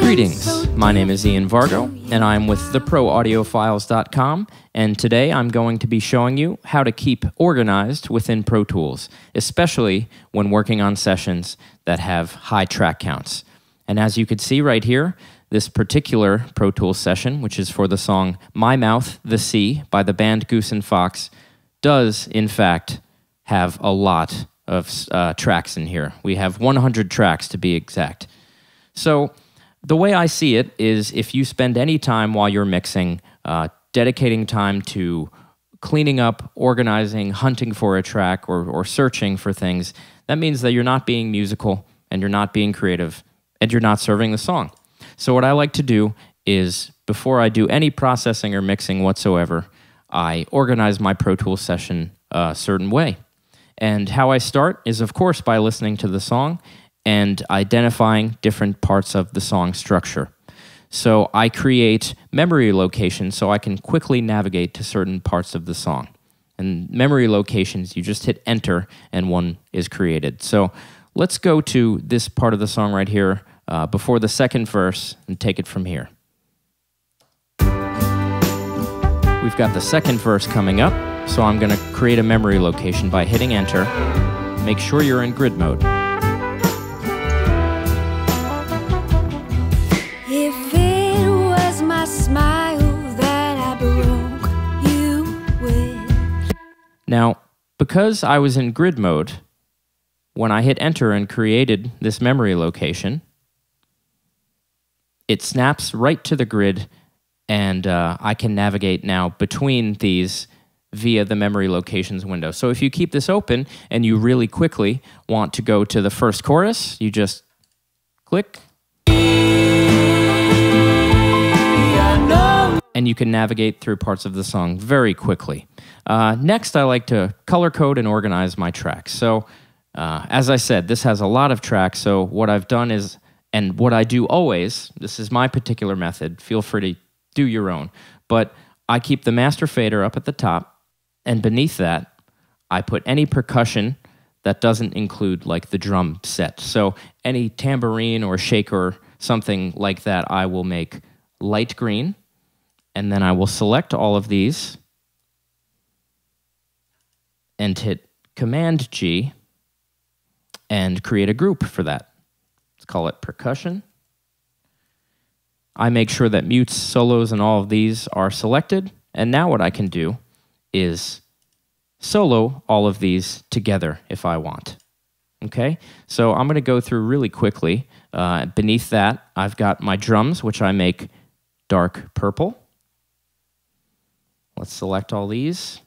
Greetings. My name is Ian Vargo, and I'm with theproaudiofiles.com. And today I'm going to be showing you how to keep organized within Pro Tools, especially when working on sessions that have high track counts. And as you can see right here, this particular Pro Tools session, which is for the song My Mouth, the Sea by the band Goose and Fox, does in fact have a lot of uh, tracks in here. We have 100 tracks to be exact. So, the way I see it is if you spend any time while you're mixing, uh, dedicating time to cleaning up, organizing, hunting for a track, or, or searching for things, that means that you're not being musical and you're not being creative and you're not serving the song. So, what I like to do is before I do any processing or mixing whatsoever, I organize my Pro Tools session a certain way. And how I start is, of course, by listening to the song and identifying different parts of the song structure. So I create memory locations so I can quickly navigate to certain parts of the song. And memory locations, you just hit enter and one is created. So let's go to this part of the song right here uh, before the second verse and take it from here. We've got the second verse coming up, so I'm going to create a memory location by hitting enter. Make sure you're in grid mode. Now, because I was in grid mode, when I hit enter and created this memory location, it snaps right to the grid and uh, I can navigate now between these via the memory locations window. So if you keep this open and you really quickly want to go to the first chorus, you just click and you can navigate through parts of the song very quickly. Uh, next, I like to color code and organize my tracks. So, uh, as I said, this has a lot of tracks. So, what I've done is, and what I do always, this is my particular method. Feel free to do your own. But I keep the master fader up at the top, and beneath that, I put any percussion that doesn't include like the drum set. So, any tambourine or shaker, something like that, I will make light green and then I will select all of these and hit Command G and create a group for that. Let's call it percussion. I make sure that mutes, solos, and all of these are selected. And now what I can do is solo all of these together if I want. Okay, so I'm going to go through really quickly. Uh, beneath that, I've got my drums, which I make dark purple. Let's select all these.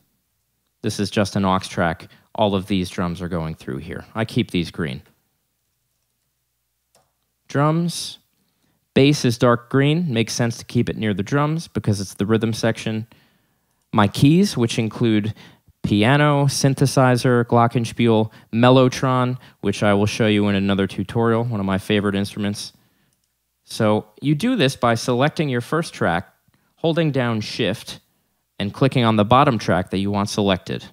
This is just an aux track. All of these drums are going through here. I keep these green. Drums. Bass is dark green. Makes sense to keep it near the drums because it's the rhythm section. My keys, which include piano, synthesizer, glockenspiel, mellotron, which I will show you in another tutorial, one of my favorite instruments. So you do this by selecting your first track, holding down shift, and clicking on the bottom track that you want selected.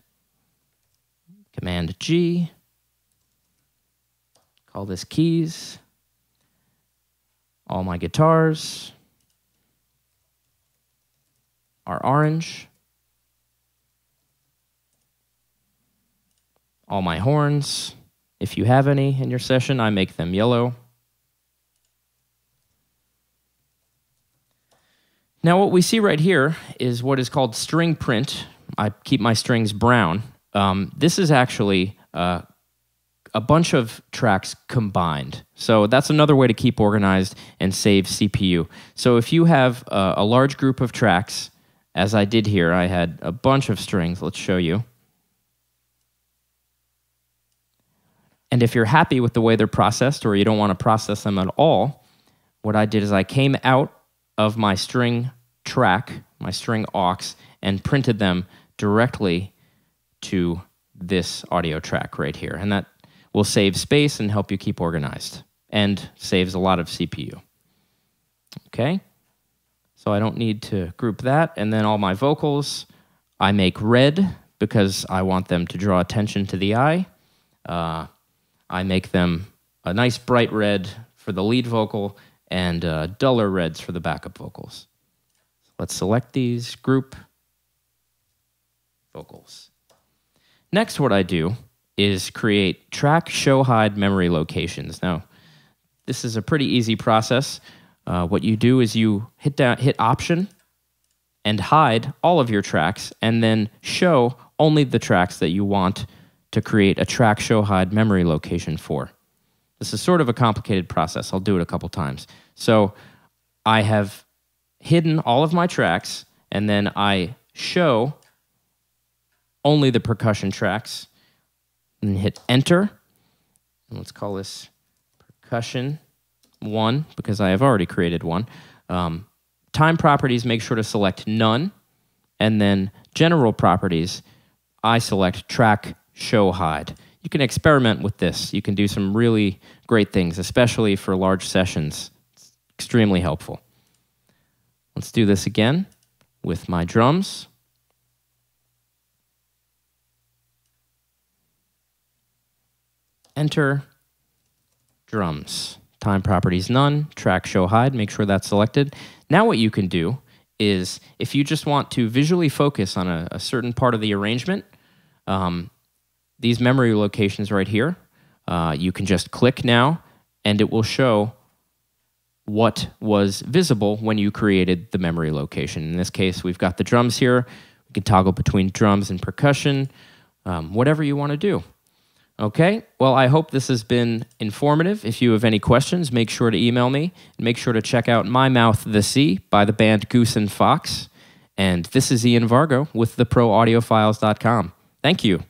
Command G. Call this keys. All my guitars are orange. All my horns, if you have any in your session, I make them yellow. Now, what we see right here is what is called string print. I keep my strings brown. Um, this is actually uh, a bunch of tracks combined. So that's another way to keep organized and save CPU. So if you have a, a large group of tracks, as I did here, I had a bunch of strings. Let's show you. And if you're happy with the way they're processed or you don't want to process them at all, what I did is I came out of my string track, my string aux, and printed them directly to this audio track right here. And that will save space and help you keep organized and saves a lot of CPU. Okay? So I don't need to group that. And then all my vocals, I make red because I want them to draw attention to the eye. Uh, I make them a nice bright red for the lead vocal and uh, duller reds for the backup vocals. Let's select these, group, vocals. Next, what I do is create track show hide memory locations. Now, this is a pretty easy process. Uh, what you do is you hit down, hit Option, and hide all of your tracks, and then show only the tracks that you want to create a track show hide memory location for. This is sort of a complicated process. I'll do it a couple times. So I have hidden all of my tracks, and then I show only the percussion tracks, and hit enter. And let's call this percussion one because I have already created one. Um, time properties, make sure to select none. And then general properties, I select track show hide. You can experiment with this. You can do some really great things, especially for large sessions. It's extremely helpful. Let's do this again with my drums. Enter drums. Time properties none, track show hide, make sure that's selected. Now what you can do is if you just want to visually focus on a, a certain part of the arrangement, um, these memory locations right here, uh, you can just click now and it will show what was visible when you created the memory location. In this case, we've got the drums here. We can toggle between drums and percussion, um, whatever you want to do. Okay, well, I hope this has been informative. If you have any questions, make sure to email me. And make sure to check out My Mouth the Sea by the band Goose and Fox. And this is Ian Vargo with theproaudiofiles.com. Thank you.